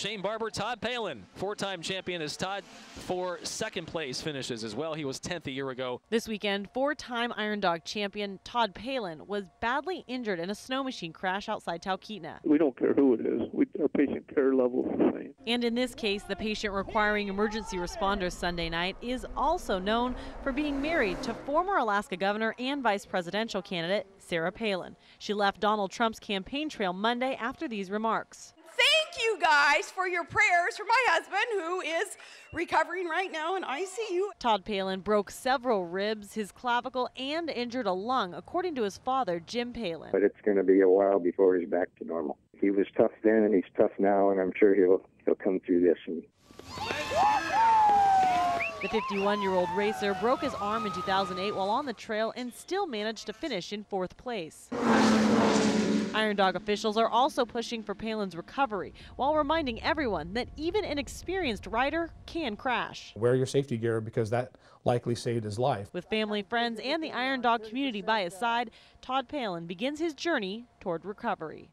Shane Barber, Todd Palin, four-time champion, is Todd for second place finishes as well. He was 10th a year ago. This weekend, four-time Iron Dog champion Todd Palin was badly injured in a snow machine crash outside Talkeetna. We don't care who it is. We, our patient care level is the same. And in this case, the patient requiring emergency responders Sunday night is also known for being married to former Alaska governor and vice presidential candidate Sarah Palin. She left Donald Trump's campaign trail Monday after these remarks. Thank you guys for your prayers for my husband, who is recovering right now in ICU. Todd Palin broke several ribs, his clavicle, and injured a lung, according to his father, Jim Palin. But it's going to be a while before he's back to normal. He was tough then, and he's tough now, and I'm sure he'll he'll come through this. And the 51 year old racer broke his arm in 2008 while on the trail and still managed to finish in fourth place. Iron Dog officials are also pushing for Palin's recovery while reminding everyone that even an experienced rider can crash. Wear your safety gear because that likely saved his life. With family, friends, and the Iron Dog community by his side, Todd Palin begins his journey toward recovery.